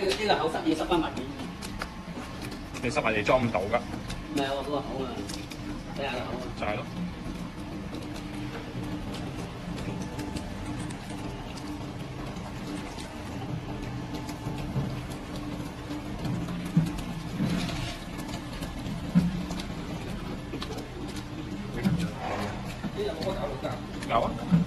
呢個呢個口塞要塞翻埋邊，你塞埋嚟裝唔到㗎，唔係我嗰個口啊，睇下個口啊。就係咯。呢個冇乜搞到㗎。有啊。